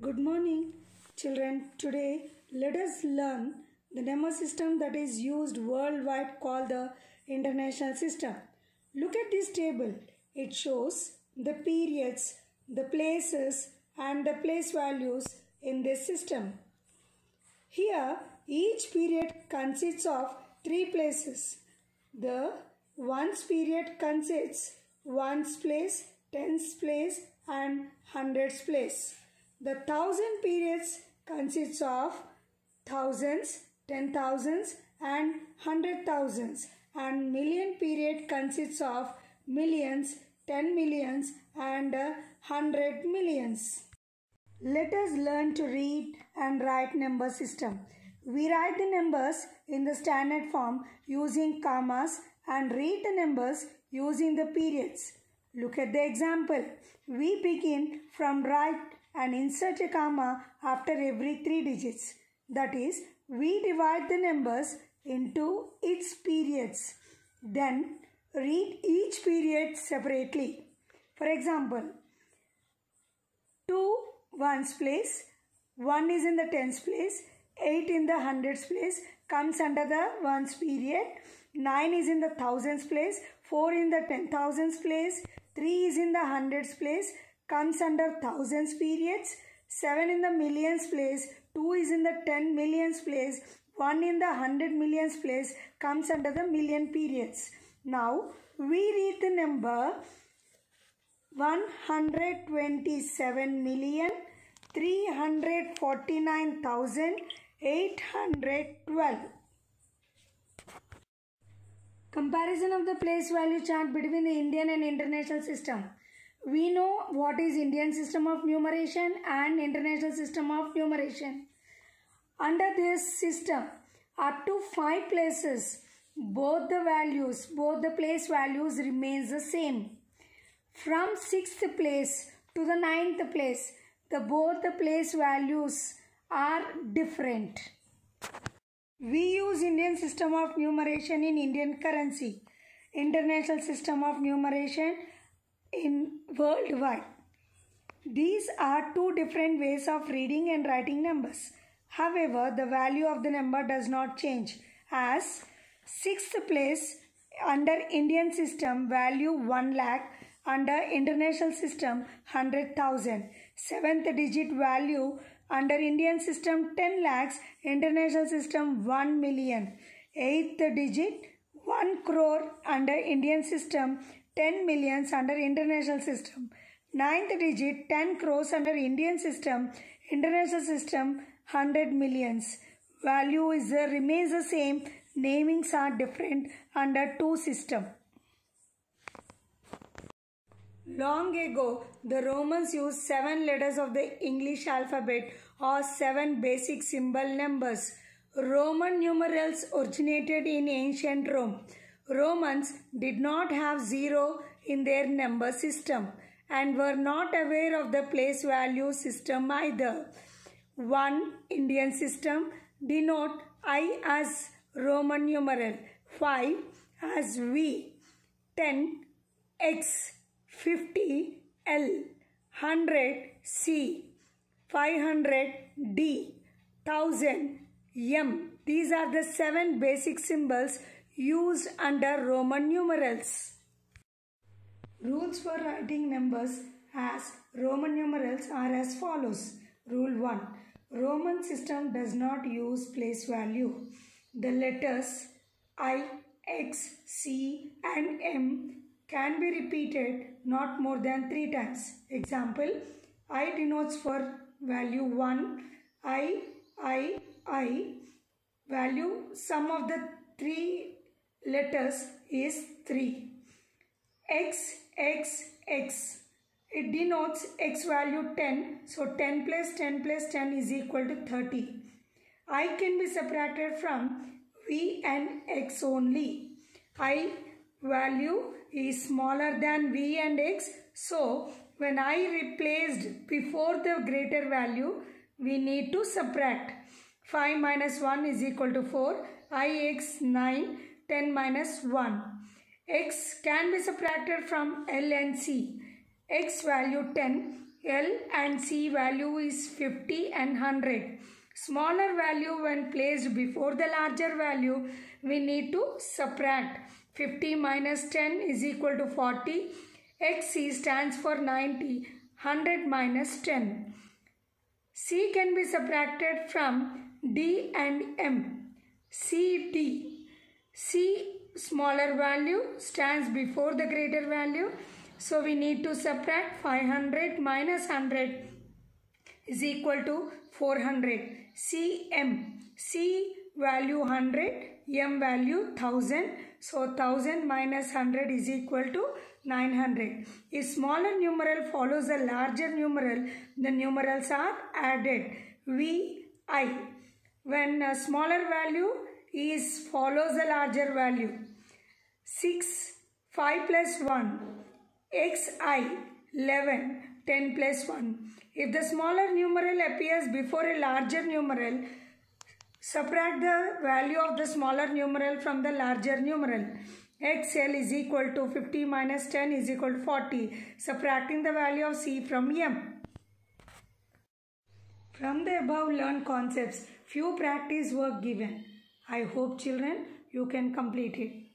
Good morning, children. Today, let us learn the number system that is used worldwide called the international system. Look at this table. It shows the periods, the places, and the place values in this system. Here, each period consists of three places. The ones period consists ones place, tens place, and hundreds place. The thousand periods consists of thousands, ten thousands, and hundred thousands. And million period consists of millions, ten millions, and hundred millions. Let us learn to read and write number system. We write the numbers in the standard form using commas and read the numbers using the periods. Look at the example. We begin from right and insert a comma after every three digits. That is, we divide the numbers into its periods. Then read each period separately. For example, 2 ones place, 1 is in the tens place, 8 in the hundreds place comes under the ones period, 9 is in the thousands place, 4 in the ten thousands place, 3 is in the hundreds place comes under thousands periods, 7 in the millions place, 2 is in the 10 millions place, 1 in the 100 millions place comes under the million periods. Now we read the number 127 million 349,812. Comparison of the place value chart between the Indian and international system. We know what is Indian system of numeration and international system of numeration. Under this system, up to 5 places, both the values, both the place values remains the same. From 6th place to the 9th place, the both the place values are different. We use Indian system of numeration in Indian currency, international system of numeration in worldwide. These are two different ways of reading and writing numbers. However, the value of the number does not change as 6th place under Indian system value 1 lakh under international system 100,000. 7th digit value under Indian system 10 lakhs, international system 1 million. 8th digit 1 crore under Indian system 10 millions under international system. 9th digit 10 crores under Indian system, international system 100 millions. Value is the, remains the same, namings are different under two system. Long ago, the Romans used seven letters of the English alphabet or seven basic symbol numbers. Roman numerals originated in ancient Rome. Romans did not have zero in their number system and were not aware of the place value system either. One Indian system denote I as Roman numeral, 5 as V, 10 X, 50 L, 100 C, 500 D, 1000 M. These are the seven basic symbols used under Roman numerals. Rules for writing numbers as Roman numerals are as follows. Rule 1. Roman system does not use place value. The letters I, X, C and M can be repeated not more than 3 times. Example, I denotes for value 1, I, I, I. Value sum of the 3 letters is 3. X, X, X. It denotes X value 10. So 10 plus 10 plus 10 is equal to 30. I can be subtracted from V and X only. I value is smaller than V and X. So when I replaced before the greater value, we need to subtract. 5 minus 1 is equal to 4. Ix 9 10 minus 1. x can be subtracted from L and C. x value 10, L and C value is 50 and 100. Smaller value when placed before the larger value, we need to subtract. 50 minus 10 is equal to 40. XC stands for 90. 100 minus 10. C can be subtracted from D and M. C, D. C smaller value stands before the greater value. So we need to subtract 500 minus 100 is equal to 400. C M. C value 100, M value 1000. So 1000 minus 100 is equal to 900. If smaller numeral follows a larger numeral, the numerals are added. V I. When a smaller value is follows a larger value. 6, 5 plus 1, xi, 11, 10 plus 1. If the smaller numeral appears before a larger numeral, subtract the value of the smaller numeral from the larger numeral. xl is equal to 50 minus 10 is equal to 40, subtracting the value of c from m. From the above learned concepts, few practice work given. I hope children you can complete it.